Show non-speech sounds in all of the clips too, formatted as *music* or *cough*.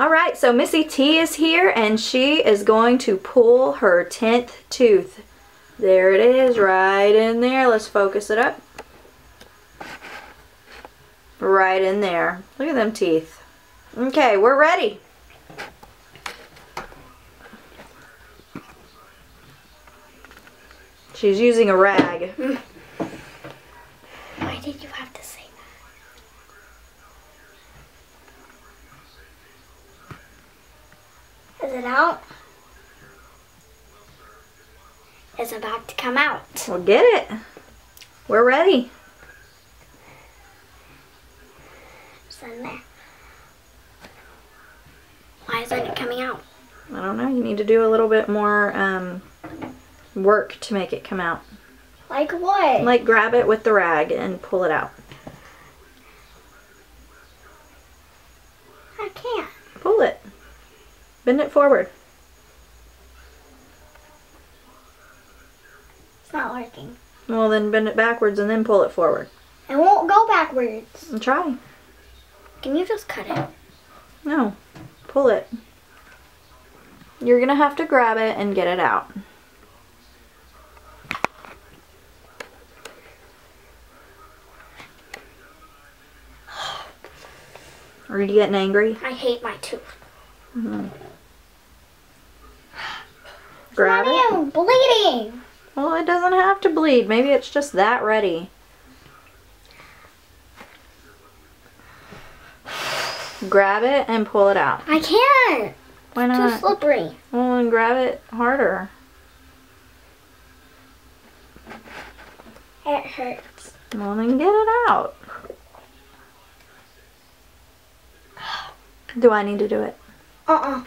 All right, so Missy T is here and she is going to pull her 10th tooth. There it is, right in there. Let's focus it up. Right in there. Look at them teeth. Okay, we're ready. She's using a rag. *laughs* Why did you have to say that? Is it out? It's about to come out. Well, get it. We're ready. It's in there. Why isn't it coming out? I don't know. You need to do a little bit more um, work to make it come out. Like what? Like grab it with the rag and pull it out. I can't. Pull it. Bend it forward. It's not working. Well, then bend it backwards and then pull it forward. It won't go backwards. And try. Can you just cut it? No. Pull it. You're going to have to grab it and get it out. *sighs* Are you getting angry? I hate my tooth. Mm-hmm. Grab Mommy, it. I'm bleeding. Well, it doesn't have to bleed. Maybe it's just that ready. Grab it and pull it out. I can't. Why not? Too not? slippery. Well, then grab it harder. It hurts. Well, then get it out. Do I need to do it? Uh-uh.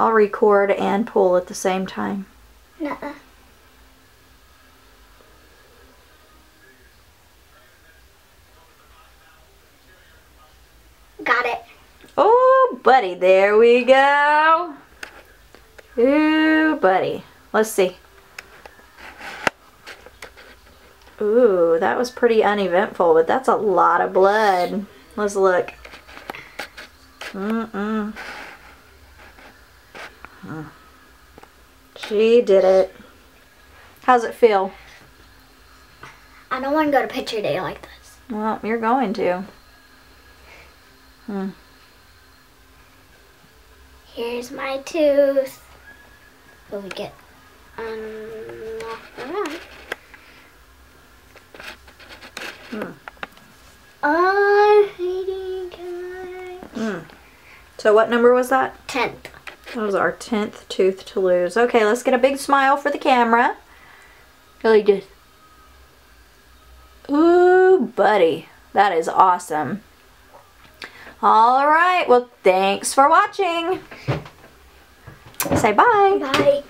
I'll record and pull at the same time. Nuh-uh. Got it. Oh, buddy, there we go. Ooh, buddy. Let's see. Ooh, that was pretty uneventful, but that's a lot of blood. Let's look. Mm-mm. She did it. How's it feel? I don't want to go to picture day like this. Well, you're going to. Hmm. Here's my tooth. Will we get unlocked? Hmm. I'm hating guys. Hmm. So what number was that? Tenth. That was our 10th tooth to lose. Okay, let's get a big smile for the camera. Really good. Ooh, buddy. That is awesome. All right. Well, thanks for watching. Say bye. Bye.